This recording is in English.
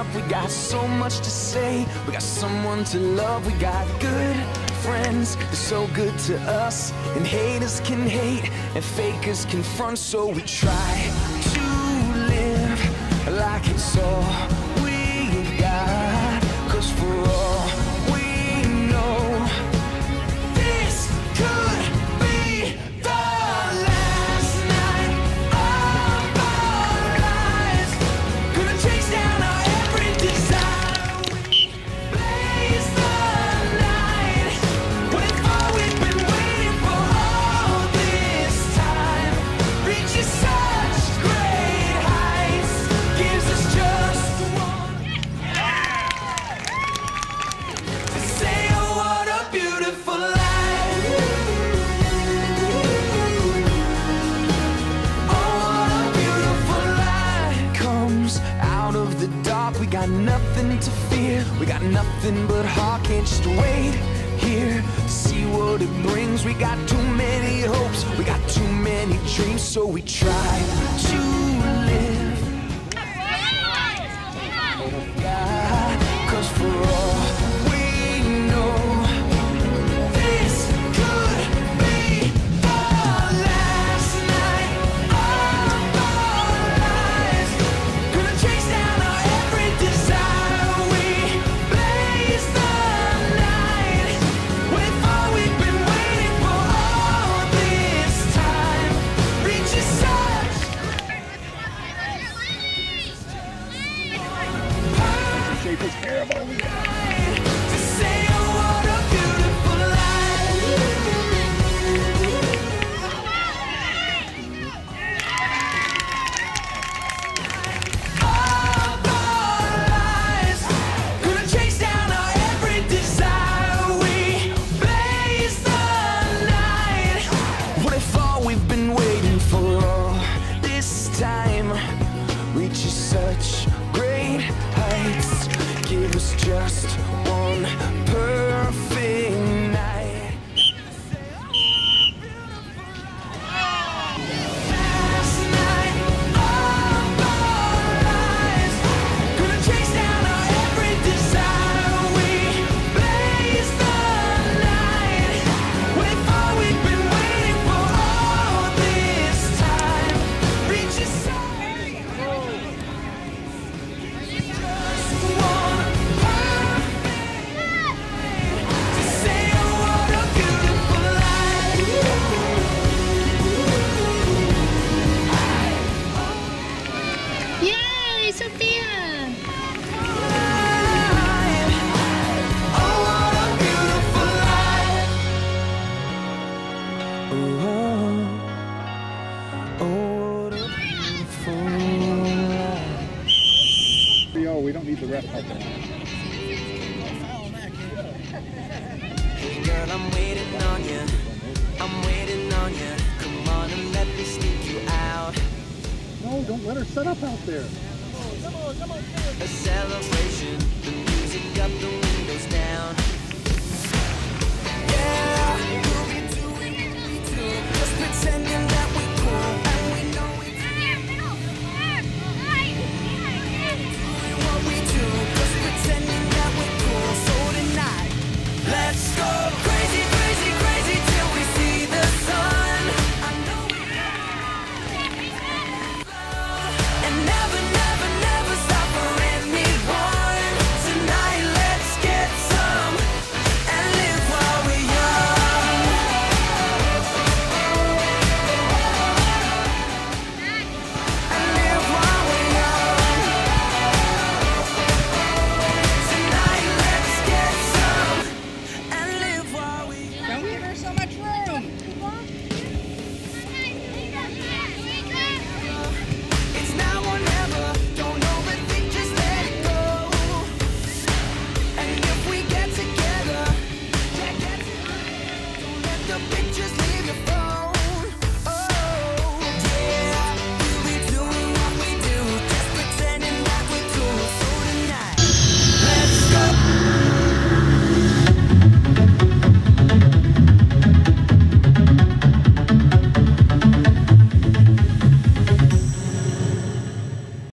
up. We got so much to say, we got someone to love, we got good friends. They're so good to us, and haters can hate, and fakers can front. So we try to live like it's all we've got. Cause for all We got nothing to fear. We got nothing but heart. Can't just wait here. See what it brings. We got too many hopes. We got too many dreams. So we try to girl, I'm waiting on you. I'm waiting on you. Come on and let me sneak you out. No, don't let her set up out there. A celebration. The music up, the windows down.